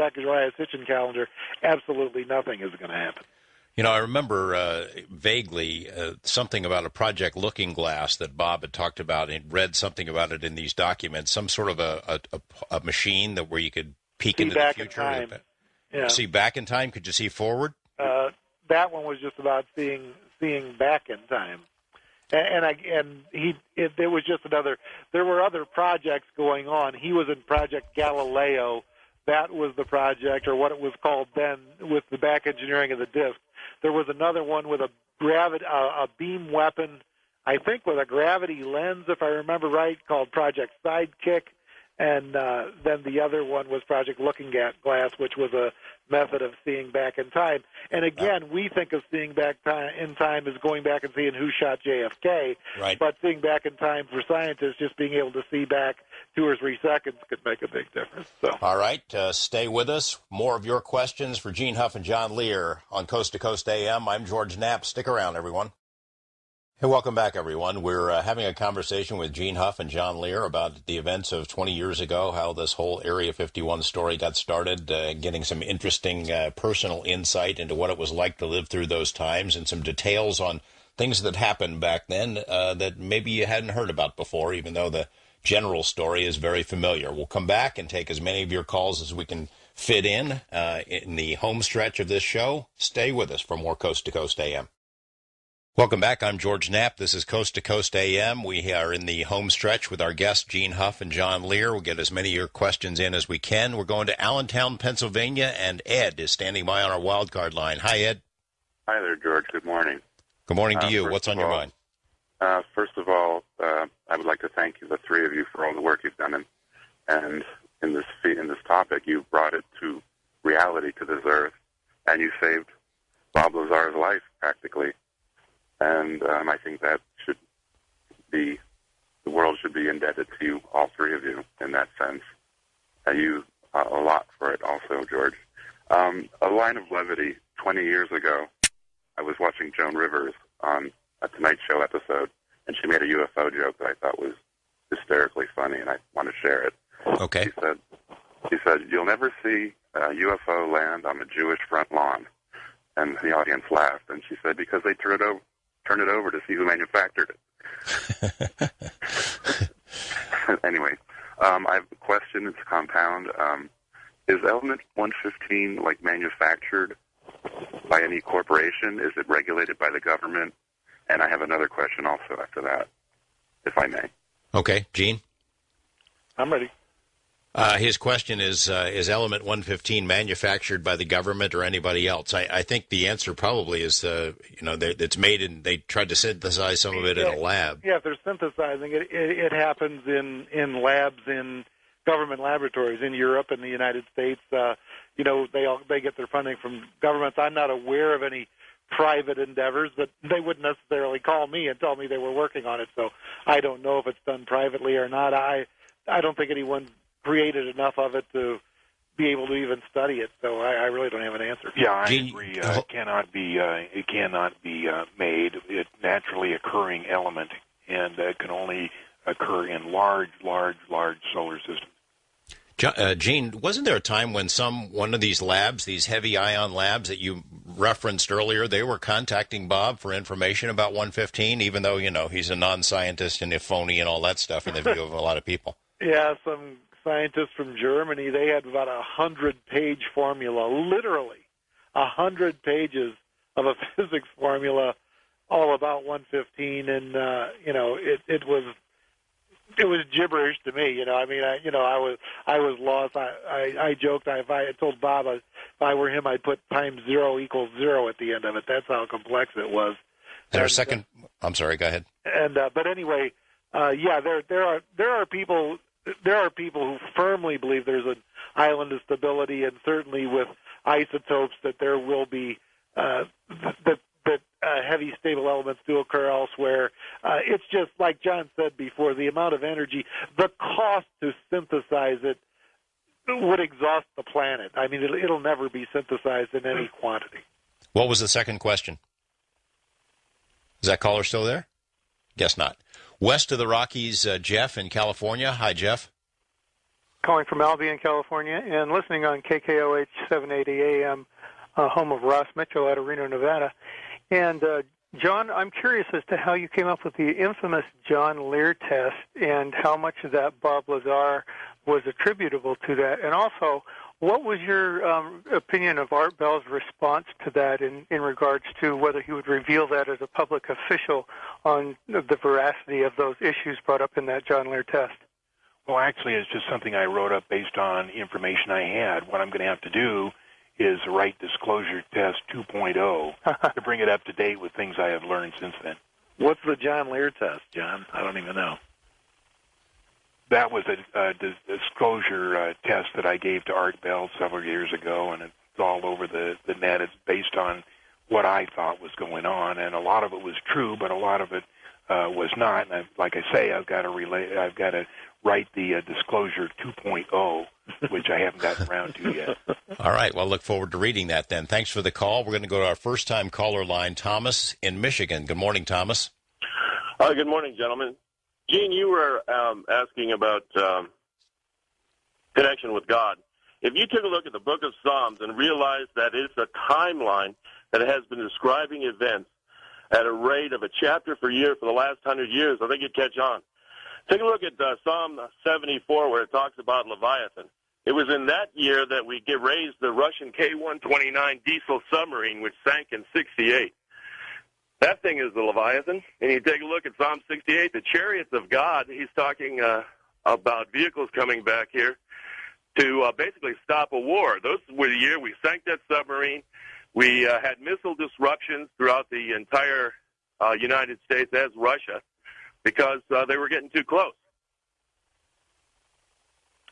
Zacharias Sitchin calendar, absolutely nothing is going to happen. You know, I remember uh, vaguely uh, something about a project Looking Glass that Bob had talked about and read something about it in these documents. Some sort of a, a, a machine that where you could peek see into the future. Yeah. See back in time. Could you see forward? Uh, that one was just about seeing seeing back in time, and, and I and he it, there was just another. There were other projects going on. He was in Project Galileo. That was the project, or what it was called then, with the back engineering of the disk. There was another one with a gravity uh, a beam weapon, I think with a gravity lens, if I remember right, called Project Sidekick and uh, then the other one was Project Looking at Glass, which was a method of seeing back in time. And again, we think of seeing back time in time as going back and seeing who shot JFK. Right. But seeing back in time for scientists, just being able to see back two or three seconds could make a big difference. So. All right, uh, stay with us. More of your questions for Gene Huff and John Lear on Coast to Coast AM. I'm George Knapp. Stick around, everyone. Hey, welcome back, everyone. We're uh, having a conversation with Gene Huff and John Lear about the events of 20 years ago, how this whole Area 51 story got started, uh, getting some interesting uh, personal insight into what it was like to live through those times, and some details on things that happened back then uh, that maybe you hadn't heard about before, even though the general story is very familiar. We'll come back and take as many of your calls as we can fit in uh, in the home stretch of this show. Stay with us for more Coast to Coast AM. Welcome back. I'm George Knapp. This is Coast to Coast AM. We are in the home stretch with our guests, Gene Huff and John Lear. We'll get as many of your questions in as we can. We're going to Allentown, Pennsylvania, and Ed is standing by on our wild card line. Hi, Ed. Hi there, George. Good morning. Good morning to Uh, you. What's on your mind? Uh, first of all, uh, would like to thank you, the three of you, for all the work you've done, and, and in this in this topic, you brought it to reality to this earth, and you saved Bob Lazar's life practically, and um, I think that should be the world should be indebted to you, all three of you, in that sense. And you uh, a lot for it, also, George. Um, a line of levity. Twenty years ago, I was watching Joan Rivers on a Tonight Show episode, and she made a UFO joke that I thought was hysterically funny, and I want to share it. Okay. She said, "She said you'll never see a UFO land on the Jewish front lawn," and the audience laughed. And she said, "Because they turn it over, turn it over to see who manufactured it." anyway, um, I have a question. It's a compound. Um, is Element 115 like manufactured by any corporation? Is it regulated by the government? And I have another question also after that, if I may. Okay, Gene. I'm ready. Uh, his question is: uh, Is Element 115 manufactured by the government or anybody else? I, I think the answer probably is, uh, you know, that it's made and They tried to synthesize some of it in a lab. Yeah, if they're synthesizing it, it, it happens in in labs in government laboratories in Europe and the United States. Uh, you know, they all they get their funding from governments. I'm not aware of any private endeavors, but they wouldn't necessarily call me and tell me they were working on it. So I don't know if it's done privately or not. I I don't think anyone created enough of it to be able to even study it. So I, I really don't have an answer. Yeah, I Gene- agree. Uh, it cannot be. Uh, it cannot be uh, made. It naturally occurring element, and uh, it can only occur in large, large, large solar systems. Uh, Gene, wasn't there a time when some one of these labs, these heavy ion labs that you referenced earlier, they were contacting Bob for information about 115, even though you know he's a non-scientist and a phony and all that stuff in the view of a lot of people. Yeah, some scientists from Germany, they had about a hundred page formula, literally a hundred pages of a physics formula all about 115 and uh you know it it was it was gibberish to me you know i mean i you know i was i was lost i i, I joked I, if i had told bob I, if i were him i'd put times zero equals zero at the end of it that's how complex it was Is there a And, uh, second? I'm sorry. Go ahead. and uh, but anyway, uh, yeah, there there are there are people there are people who firmly believe there's an island of stability, and certainly with isotopes that there will be uh, that that uh, heavy stable elements do occur elsewhere. Uh, it's just like John said before, the amount of energy, the cost to synthesize it would exhaust the planet. I mean, it'll, it'll never be synthesized in any quantity. What was the second question? Is that caller still there? Guess not. West of the Rockies, uh, Jeff in California. Hi, Jeff. calling from Albion, California, and listening on KKOH 780 AM, uh, home of Ross Mitchell out of Reno, Nevada. And uh, John, I'm curious as to how you came up with the infamous John Lear test and how much of that Bob Lazar was attributable to that. And also, what was your um, opinion of Art Bell's response to that in, in regards to whether he would reveal that as a public official on the veracity of those issues brought up in that John Lear test? Well, actually, it's just something I wrote up based on information I had. What I'm going to have to do is write Disclosure Test 2.0 to bring it up to date with things I have learned since then. What's the John Lear test, John? I don't even know. That was a, a disclosure uh, test that I gave to Art Bell several years ago, and it's all over the, the net. It's based on what I thought was going on, and a lot of it was true, but a lot of it uh, was not. And I, like I say, I've got to relate. I've got to write the uh, disclosure 2.0, which I haven't gotten around to yet. All right. Well, look forward to reading that then. Thanks for the call. We're going to go to our first time caller line, Thomas in Michigan. Good morning, Thomas. Uh, good morning, gentlemen. Gene, you were um, asking about um, connection with God. If you took a look at the book of Psalms and realized that it's a timeline that has been describing events at a rate of a chapter per year for the last hundred years, I think you'd catch on. Take a look at uh, Psalm 74 where it talks about Leviathan. It was in that year that we get raised the Russian K-129 diesel submarine, which sank in 68. That thing is the Leviathan. And you take a look at Psalm 68, the chariots of God. He's talking uh, about vehicles coming back here to uh, basically stop a war. Those were the year we sank that submarine. We uh, had missile disruptions throughout the entire uh, United States as Russia because uh, they were getting too close.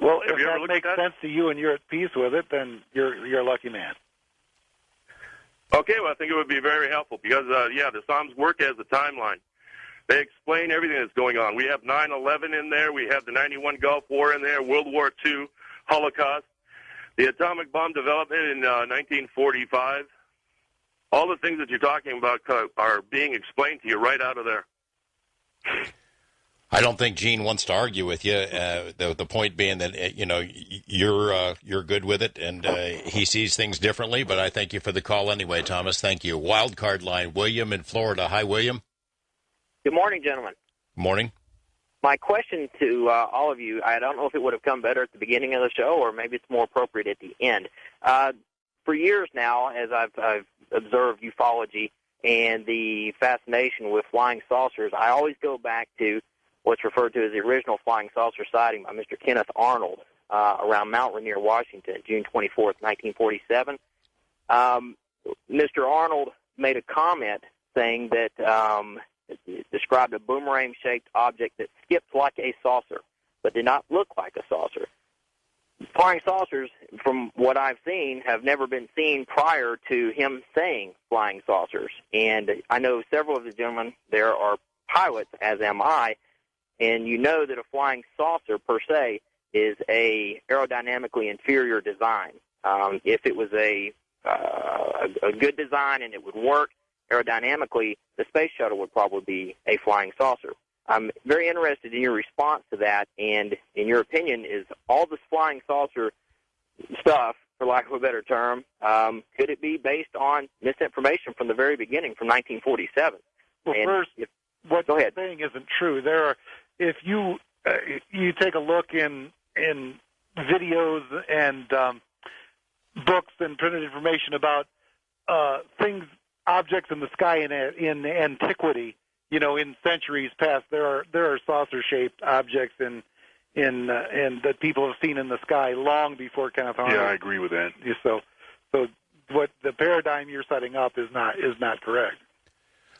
Well, if that makes that? sense to you and you're at peace with it, then you're you're a lucky man. Okay, well, I think it would be very helpful because, uh, yeah, the Psalms work as a timeline. They explain everything that's going on. We have 9/11 in there. We have the 91 Gulf War in there, World War II, Holocaust, the atomic bomb development in uh, 1945. All the things that you're talking about are being explained to you right out of there. I don't think Gene wants to argue with you. Uh, the the point being that uh, you know you're uh, you're good with it, and uh, he sees things differently. But I thank you for the call anyway, Thomas. Thank you. Wild card line, William in Florida. Hi, William. Good morning, gentlemen. Morning. My question to uh, all of you, I don't know if it would have come better at the beginning of the show, or maybe it's more appropriate at the end. Uh, for years now, as I've, I've observed ufology and the fascination with flying saucers, I always go back to what's referred to as the original flying saucer sighting by Mr. Kenneth Arnold uh, around Mount Rainier, Washington, June 24th, 1947. Um, Mr. Arnold made a comment saying that um, described a boomerang-shaped object that skipped like a saucer, but did not look like a saucer. Flying saucers, from what I've seen, have never been seen prior to him saying flying saucers. And I know several of the gentlemen there are pilots, as am I, and you know that a flying saucer per se is a aerodynamically inferior design. Um, if it was a, uh, a good design and it would work aerodynamically, the space shuttle would probably be a flying saucer. I'm very interested in your response to that, and in your opinion, is all this flying saucer stuff, for lack of a better term, um, could it be based on misinformation from the very beginning, from 1947? Well, and first, if, what you're saying isn't true. There are if you uh, you take a look in in videos and um, books and printed information about uh, things, objects in the sky in in antiquity, you know, in centuries past, there are there are saucer-shaped objects in in uh, in that people have seen in the sky long before Kenneth Arnold. Yeah, I agree with that. So, so what the paradigm you're setting up is not is not correct.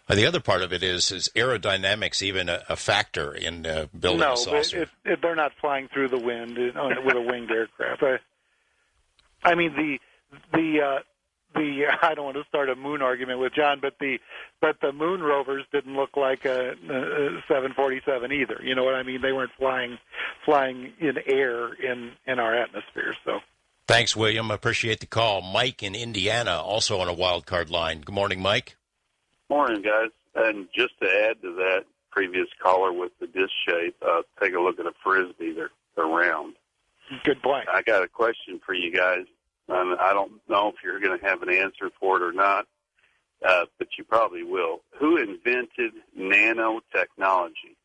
Uh, the other part of it is is aerodynamics even a, a factor in uh, building no, a saucer? if, if they're not flying through the wind with a winged aircraft. I, I mean the the uh, the I don't want to start a moon argument with John, but the but the moon rovers didn't look like a, a 747 either. You know what I mean? They weren't flying flying in air in in our atmosphere. So. Thanks, William. Appreciate the call. Mike in Indiana, also on a wild card line. Good morning, Mike. Morning, guys. And just to add to that previous caller with the disc shape, uh, take a look at a frisbee. They're, they're round. Good point. I got a question for you guys. And I don't know if you're going to have an answer for it or not, uh, but you probably will. Who invented nanotechnology?